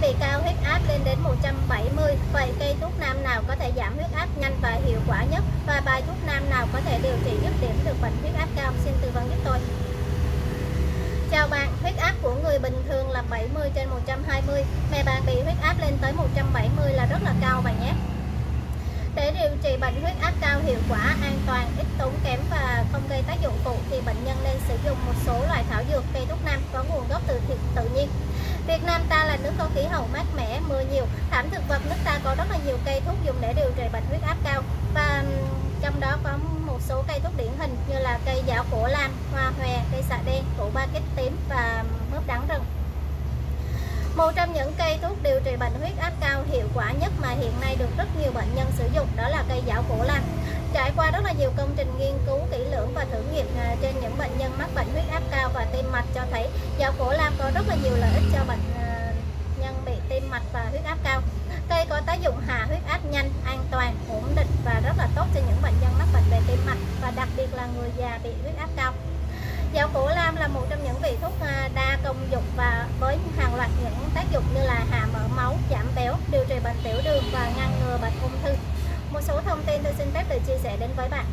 hơi bị cao huyết áp lên đến 170 Vậy cây thuốc nam nào có thể giảm huyết áp nhanh và hiệu quả nhất? Và bài thuốc nam nào có thể điều trị dứt điểm được bệnh huyết áp cao? Xin tư vấn giúp tôi. Chào bạn, huyết áp của người bình thường là 70 trên 120 Mẹ bạn bị huyết áp lên tới 170 là rất là cao bạn nhé. Để điều trị bệnh huyết áp cao hiệu quả, an toàn, ít tốn kém và không gây tác dụng phụ thì bệnh nhân nên sử dụng một số loại thảo dược cây thuốc nam có nguồn gốc từ thiệt tự nhiên. Việt Nam ta là nước có khí hậu mát mẻ, mưa nhiều, thảm thực vật nước ta có rất là nhiều cây thuốc dùng để điều trị bệnh huyết áp cao và trong đó có một số cây thuốc điển hình như là cây giảo cổ lam, hoa hòe, cây xạ đen, củ ba kích tím và mướp đắng rừng. Một trong những cây thuốc điều trị bệnh huyết áp cao hiệu quả nhất mà hiện nay được rất nhiều bệnh nhân sử dụng đó là cây giảo cổ lam. Trải qua rất là nhiều công trình nghiên cứu kỹ lưỡng và thử nghiệm à, trên những bệnh nhân mắc bệnh huyết áp cao và tim mạch Rau cổ lam có rất là nhiều lợi ích cho bệnh ờ, nhân bị tim mạch và huyết áp cao. Cây có tác dụng hạ huyết áp nhanh, an toàn, ổn định và rất là tốt cho những bệnh nhân mắc bệnh về tim mạch và đặc biệt là người già bị huyết áp cao. Rau cổ lam là một trong những vị thuốc ờ, đa công dụng và với hàng loạt những tác dụng như là hạ mỡ máu, giảm béo, điều trị bệnh tiểu đường và ngăn ngừa bệnh ung thư. Một số thông tin tôi xin phép được chia sẻ đến với bạn.